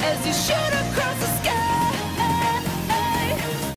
as you should.